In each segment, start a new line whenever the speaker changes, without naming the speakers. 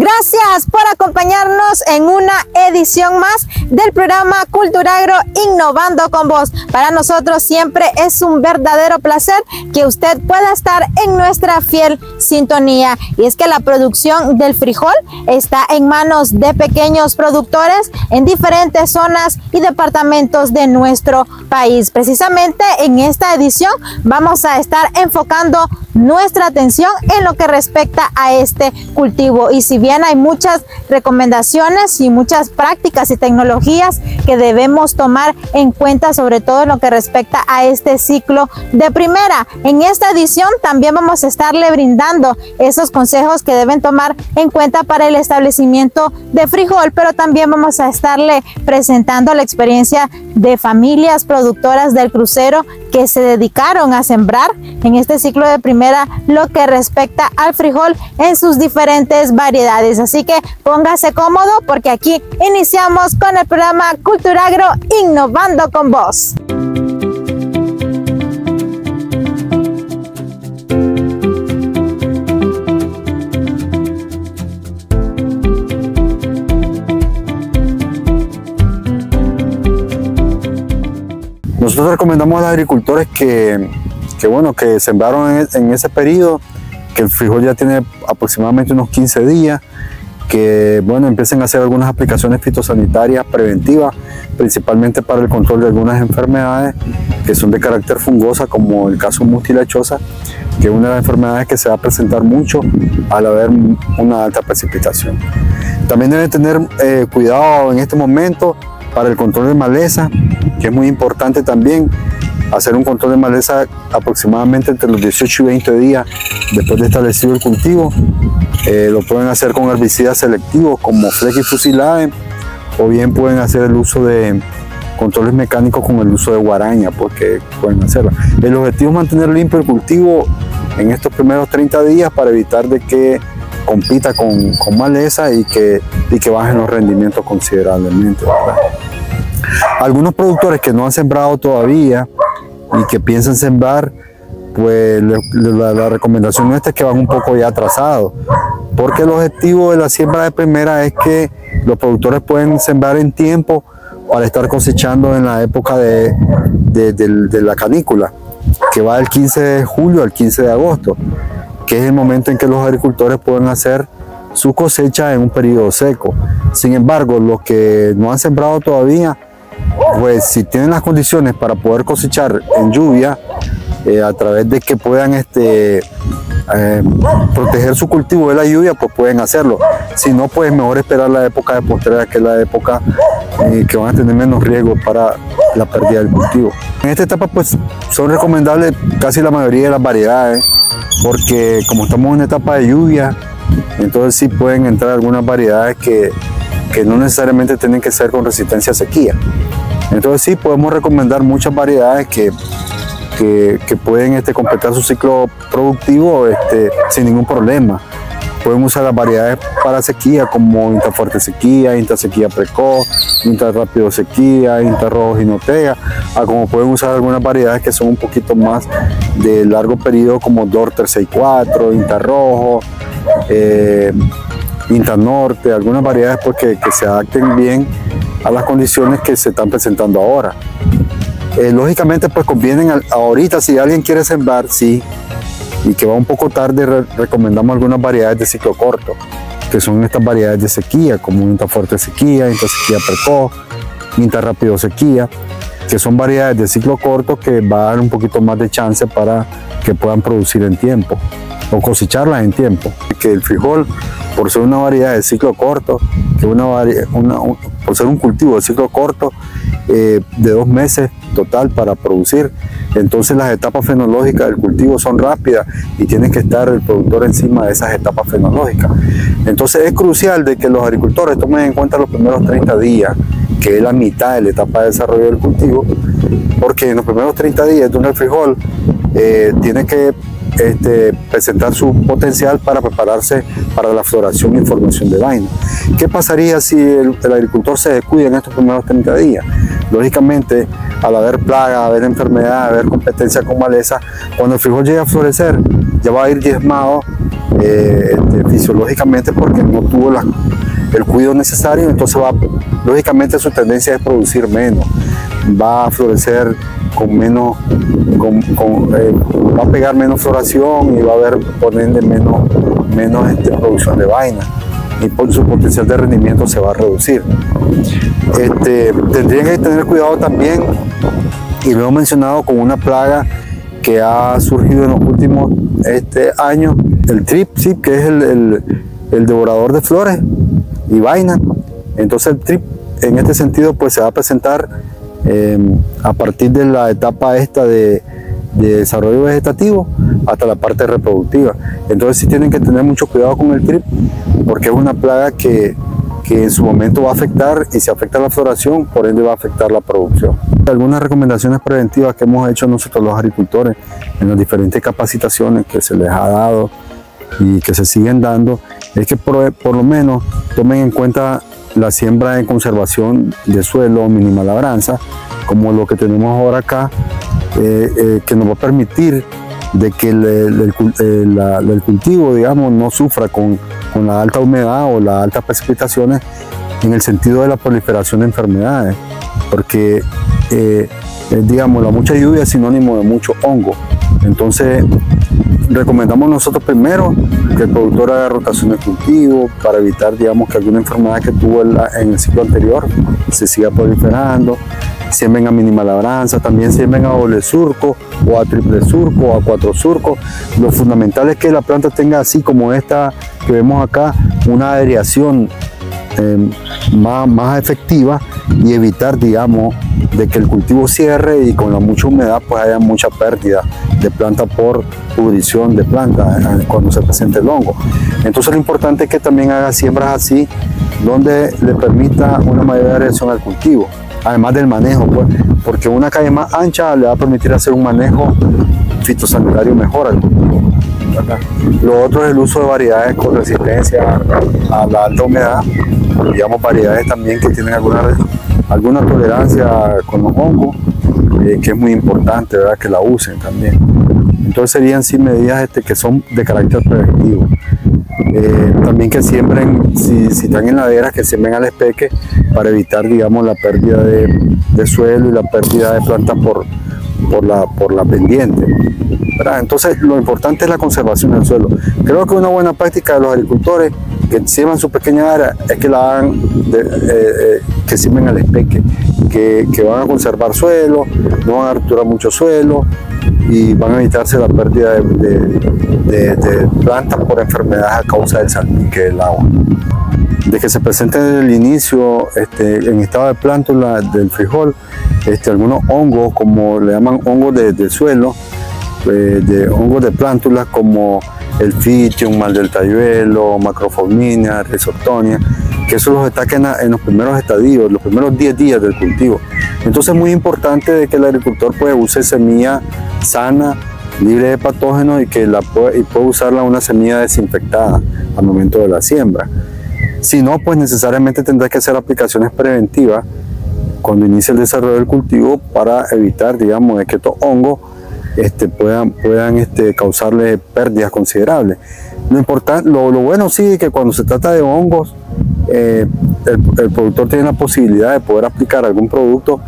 Gracias por acompañarnos en una edición más del programa Culturagro Innovando con Vos. Para nosotros siempre es un verdadero placer que usted pueda estar en nuestra fiel sintonía. Y es que la producción del frijol está en manos de pequeños productores en diferentes zonas y departamentos de nuestro país. Precisamente en esta edición vamos a estar enfocando nuestra atención en lo que respecta a este cultivo. Y si bien hay muchas recomendaciones y muchas prácticas y tecnologías que debemos tomar en cuenta, sobre todo en lo que respecta a este ciclo de primera. En esta edición también vamos a estarle brindando esos consejos que deben tomar en cuenta para el establecimiento de frijol, pero también vamos a estarle presentando la experiencia de familias productoras del crucero que se dedicaron a sembrar en este ciclo de primera lo que respecta al frijol en sus diferentes variedades. Así que póngase cómodo porque aquí iniciamos con el programa Culturagro Innovando con Vos.
Nosotros recomendamos a los agricultores que, que bueno, que sembraron en, ese periodo, que el frijol ya tiene aproximadamente unos 15 días, que bueno, empiecen a hacer algunas aplicaciones fitosanitarias preventivas, principalmente para el control de algunas enfermedades que son de carácter fungosa, como el caso mustilechosa, que es una de las enfermedades que se va a presentar mucho al haber una alta precipitación. También deben tener eh, cuidado en este momento para el control de maleza, que es muy importante también hacer un control de maleza aproximadamente entre los 18 y 20 días después de establecido el cultivo. Eh, lo pueden hacer con herbicidas selectivos como Flexifusilade o bien pueden hacer el uso de controles mecánicos con el uso de guaraña, porque pueden hacerlo. El objetivo es mantener limpio el cultivo en estos primeros 30 días para evitar de que compita con, con maleza y que, y que bajen los rendimientos considerablemente. Algunos productores que no han sembrado todavía y que piensan sembrar, pues la, recomendación nuestra es que van un poco ya atrasados, porque el objetivo de la siembra de primera es que los productores pueden sembrar en tiempo para estar cosechando en la época de, de la canícula, que va del 15 de julio al 15 de agosto, que es el momento en que los agricultores pueden hacer su cosecha en un periodo seco. Sin embargo, los que no han sembrado todavía, pues si tienen las condiciones para poder cosechar en lluvia, eh, a través de que puedan este, eh, proteger su cultivo de la lluvia, pues pueden hacerlo. Si no, pues mejor esperar la época de postrera, que es la época eh, que van a tener menos riesgo para la pérdida del cultivo. En esta etapa, pues son recomendables casi la mayoría de las variedades, porque como estamos en etapa de lluvia, entonces sí pueden entrar algunas variedades que, que no necesariamente tienen que ser con resistencia a sequía. Entonces sí podemos recomendar muchas variedades que, que, pueden este, completar su ciclo productivo este, sin ningún problema. Pueden usar las variedades para sequía como Intrafuerte Sequía, Intrasequía Precoz, Intrarrápido Sequía, Intrarrojo Ginotega, a como pueden usar algunas variedades que son un poquito más de largo periodo como Dorter 64, Intrarrojo, eh, Intranorte, algunas variedades pues, que, se adapten bien a las condiciones que se están presentando ahora. Eh, lógicamente, pues convienen ahorita, si alguien quiere sembrar, sí, y que va un poco tarde, re recomendamos algunas variedades de ciclo corto, que son estas variedades de sequía, como Intrafuerte Sequía, Intrasequía Precoz, Intrarrápido Sequía, que son variedades de ciclo corto que va a dar un poquito más de chance para que puedan producir en tiempo o cosecharlas en tiempo. Que el frijol, por ser una variedad de ciclo corto, que una, una un, por ser un cultivo de ciclo corto, eh, de dos meses total para producir, entonces las etapas fenológicas del cultivo son rápidas y tiene que estar el productor encima de esas etapas fenológicas. Entonces es crucial de que los agricultores tomen en cuenta los primeros 30 días, que es la mitad de la etapa de desarrollo del cultivo, porque en los primeros 30 días de un frijol eh, tiene que este, presentar su potencial para prepararse para la floración y formación de vaina. ¿Qué pasaría si el, agricultor se descuida en estos primeros 30 días? Lógicamente, al haber plaga, haber enfermedad, haber competencia con maleza, cuando el frijol llegue a florecer, ya va a ir diezmado eh, este, fisiológicamente porque no tuvo el cuidado necesario, entonces va, lógicamente su tendencia es producir menos, va a florecer con menos, eh, va a pegar menos floración y va a haber por ende menos, menos este, producción de vaina y por su potencial de rendimiento se va a reducir. Este, tendrían que tener cuidado también, y lo he mencionado con una plaga que ha surgido en los últimos este, años, el trip, sí, que es el, devorador de flores y vaina. Entonces el trip en este sentido pues se va a presentar em, a partir de la etapa esta de, desarrollo vegetativo hasta la parte reproductiva. Entonces sí tienen que tener mucho cuidado con el trip porque es una plaga que, que en su momento va a afectar y si afecta la floración, por ende va a afectar la producción. Algunas recomendaciones preventivas que hemos hecho nosotros los agricultores en las diferentes capacitaciones que se les ha dado y que se siguen dando es que por, lo menos tomen en cuenta la siembra en conservación de suelo, mínima labranza, como lo que tenemos ahora acá, eh, eh, que nos va a permitir de que el, cultivo, digamos, no sufra con, con, la alta humedad o las altas precipitaciones en el sentido de la proliferación de enfermedades, porque, eh, digamos, la mucha lluvia es sinónimo de mucho hongo. Entonces, recomendamos nosotros primero que el productor haga rotación de cultivo para evitar, digamos, que alguna enfermedad que tuvo en el ciclo anterior se siga proliferando. Siembren a mínima labranza, también siembren a doble surco o a triple surco o a cuatro surcos. Lo fundamental es que la planta tenga así como esta que vemos acá, una aireación eh, más, más efectiva y evitar, digamos, de que el cultivo cierre y con la mucha humedad pues haya mucha pérdida de planta por pudrición de planta eh, cuando se presente el hongo. Entonces lo importante es que también haga siembras así donde le permita una mayor adhesión al cultivo, además del manejo, pues, porque una calle más ancha le va a permitir hacer un manejo fitosanitario mejor al cultivo. Lo otro es el uso de variedades con resistencia a la alta humedad, digamos variedades también que tienen alguna alguna tolerancia con los hongos, eh, que es muy importante ¿verdad? que la usen también. Entonces serían sí medidas este, que son de carácter preventivo. Eh, también que siembren, si, están en laderas, que siembren al espeque para evitar, digamos, la pérdida de, suelo y la pérdida de plantas por, por, la, por la pendiente. Entonces, lo importante es la conservación del suelo. Creo que una buena práctica de los agricultores que siembran su pequeña área es que la hagan, de, eh, eh, que siembren al espeque, que, que, van a conservar suelo, no van a rupturar mucho suelo y van a evitarse la pérdida de, de plantas por enfermedades a causa del salpique del agua. De que se presente desde el inicio este, en estado de plántula del frijol, este, algunos hongos, como le llaman hongos del suelo, eh, de hongos de plántulas como el fitium, mal del tayuelo, macroforminia, risoptonia, que eso los ataca en, los primeros estadios, los primeros 10 días del cultivo. Entonces es muy importante de que el agricultor pueda use semilla sana, libre de patógenos y que la puede, y pueda usarla una semilla desinfectada al momento de la siembra. Si no, pues necesariamente tendrá que hacer aplicaciones preventivas cuando inicie el desarrollo del cultivo para evitar, digamos, de que estos hongos este, puedan, puedan este, causarle pérdidas considerables. Lo, importante, lo, bueno sí es que cuando se trata de hongos, eh, el, productor tiene la posibilidad de poder aplicar algún producto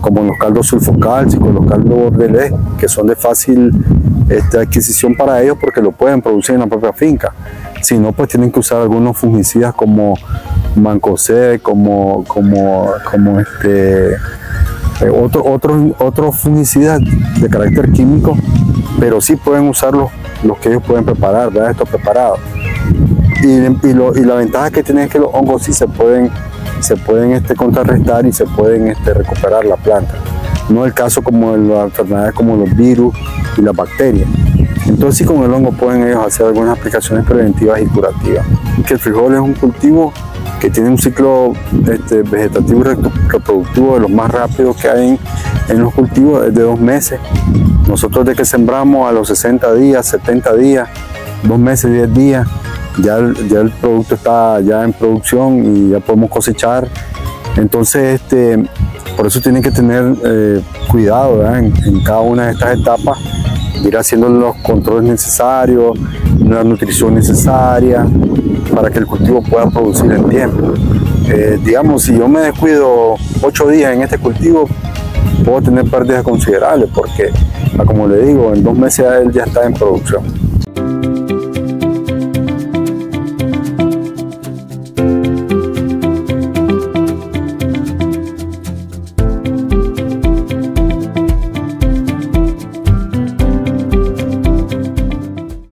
como los caldos sulfocálcicos, los caldos bordelés, que son de fácil este, adquisición para ellos porque lo pueden producir en la propia finca. Si no, pues tienen que usar algunos fungicidas como mancosé, como, como, como este, eh, otros otro, otro fungicidas de carácter químico, pero sí pueden usar los, que ellos pueden preparar, ¿verdad? estos preparados. Y, y, la ventaja que tienen es que los hongos sí se pueden, se pueden este, contrarrestar y se pueden este, recuperar la planta. No el caso como las enfermedades como los virus y las bacterias. Entonces sí con el hongo pueden ellos hacer algunas aplicaciones preventivas y curativas. Que el frijol es un cultivo que tiene un ciclo este, vegetativo y reproductivo de los más rápidos que hay en, los cultivos, es de dos meses. Nosotros de que sembramos a los 60 días, 70 días, dos meses, 10 días, ya el, ya el producto está ya en producción y ya podemos cosechar. Entonces, este, por eso tienen que tener eh, cuidado en, en, cada una de estas etapas, ir haciendo los controles necesarios, la nutrición necesaria para que el cultivo pueda producir en tiempo. Eh, digamos, si yo me descuido ocho días en este cultivo, puedo tener pérdidas considerables porque, como le digo, en dos meses él ya está en producción.